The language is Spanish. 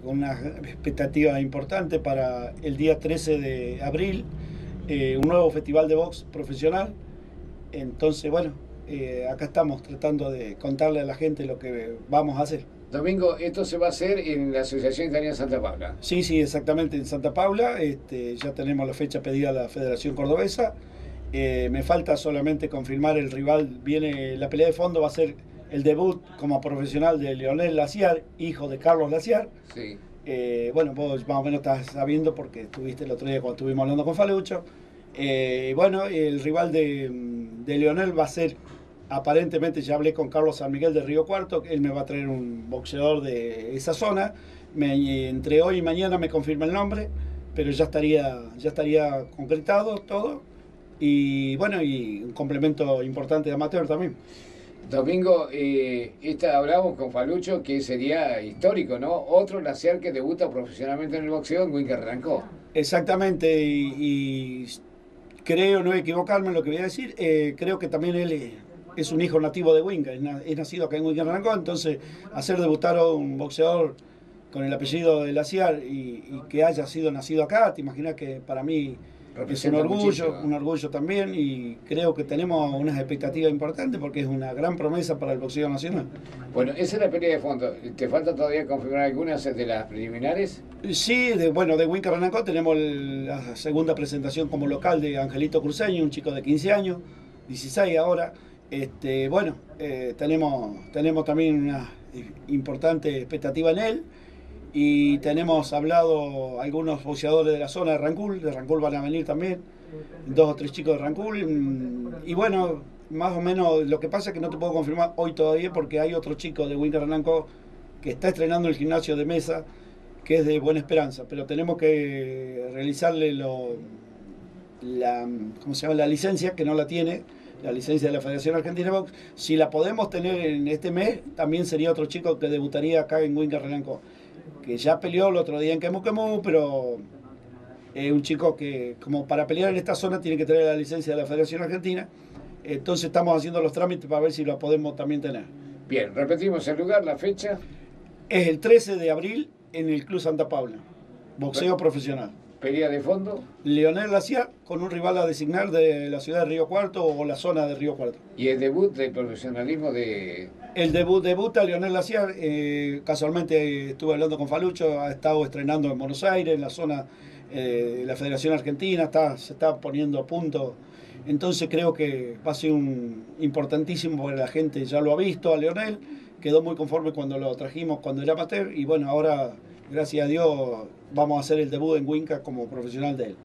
con una expectativa importante para el día 13 de abril, eh, un nuevo festival de box profesional. Entonces, bueno, eh, acá estamos tratando de contarle a la gente lo que vamos a hacer. Domingo, esto se va a hacer en la Asociación Italiana Santa Paula. Sí, sí, exactamente, en Santa Paula. Este, ya tenemos la fecha pedida a la Federación Cordobesa. Eh, me falta solamente confirmar el rival. Viene la pelea de fondo, va a ser el debut como profesional de Leonel Laciar, hijo de Carlos Laciar. Sí. Eh, bueno, vos más o menos estás sabiendo porque estuviste el otro día cuando estuvimos hablando con Falucho. Eh, bueno, el rival de, de, Leonel va a ser, aparentemente ya hablé con Carlos San Miguel de Río Cuarto, él me va a traer un boxeador de esa zona. Me, entre hoy y mañana me confirma el nombre, pero ya estaría, ya estaría concretado todo. Y bueno, y un complemento importante de amateur también. Domingo, eh, esta, hablamos con Falucho que sería histórico, ¿no? Otro laciar que debuta profesionalmente en el boxeo en Winker Rancó. Exactamente, y, creo no equivocarme en lo que voy a decir, eh, creo que también él es, un hijo nativo de Winker, es, nacido acá en Winker Rancó, entonces hacer debutar a un boxeador con el apellido de Laciar y, y que haya sido nacido acá, te imaginas que para mí es un orgullo, un orgullo también y creo que tenemos unas expectativas importantes porque es una gran promesa para el boxeo nacional. Bueno, esa es la pelea de fondo. ¿Te falta todavía confirmar algunas de las preliminares? Sí, de, bueno, de Winca Ranacó tenemos la segunda presentación como local de Angelito Cruceño, un chico de 15 años, 16 ahora. Este, bueno, eh, tenemos, tenemos también una importante expectativa en él y tenemos hablado algunos boxeadores de la zona de Rancul, de Rancul van a venir también, dos o tres chicos de Rancul. Mm, y bueno, más o menos lo que pasa es que no te puedo confirmar hoy todavía porque hay otro chico de Winter Blanco que está estrenando el gimnasio de mesa, que es de Buena Esperanza, pero tenemos que realizarle lo, la, ¿cómo se llama? la licencia, que no la tiene, la licencia de la Federación Argentina de Box. Si la podemos tener en este mes, también sería otro chico que debutaría acá en Winter Blanco que ya peleó el otro día en Kemu, pero es un chico que como para pelear en esta zona tiene que tener la licencia de la Federación Argentina. Entonces estamos haciendo los trámites para ver si lo podemos también tener. Bien, repetimos el lugar, la fecha. Es el 13 de abril en el Club Santa Paula, boxeo profesional. ¿Pelea de fondo? Leonel Lacia con un rival a designar de la ciudad de Río Cuarto o la zona de Río Cuarto. ¿Y el debut del profesionalismo de...? El debut debuta Leonel Lacia, eh, casualmente estuve hablando con Falucho, ha estado estrenando en Buenos Aires, en la zona eh, de la Federación Argentina, está, se está poniendo a punto. Entonces creo que va a ser un importantísimo porque la gente ya lo ha visto a Leonel, quedó muy conforme cuando lo trajimos cuando era amateur y bueno, ahora gracias a Dios, vamos a hacer el debut en Winca como profesional de él.